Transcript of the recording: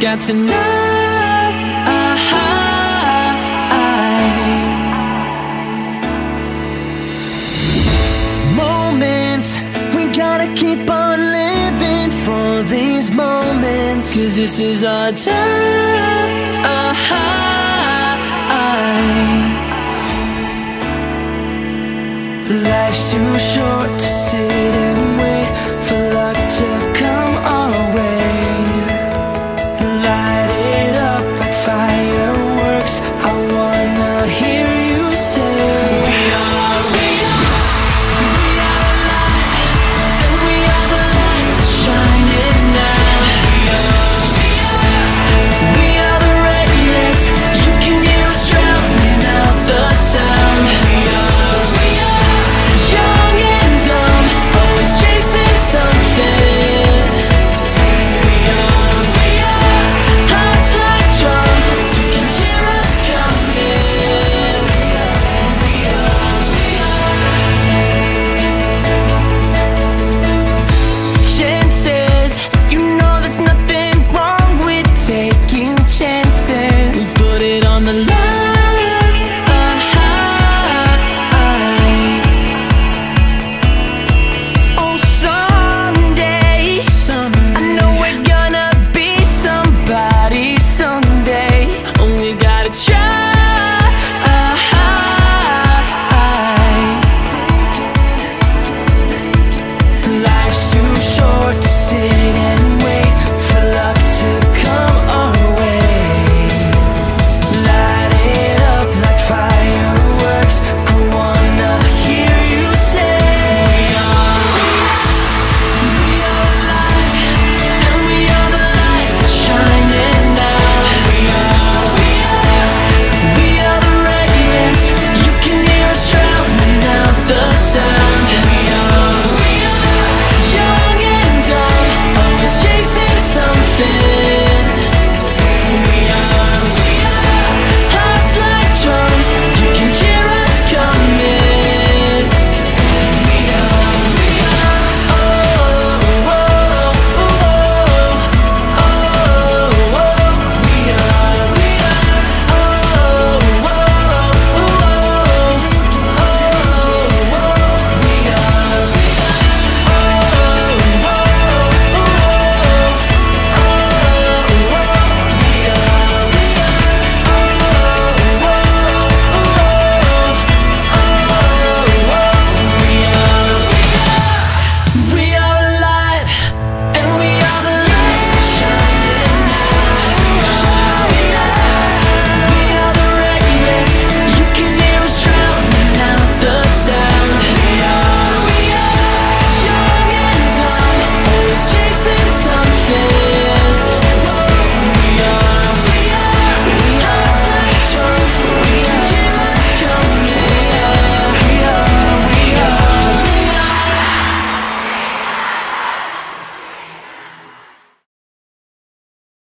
got tonight. Moments, we gotta keep on living for these moments. Cause this is our time. Life's too short to sit someday. Only gotta try.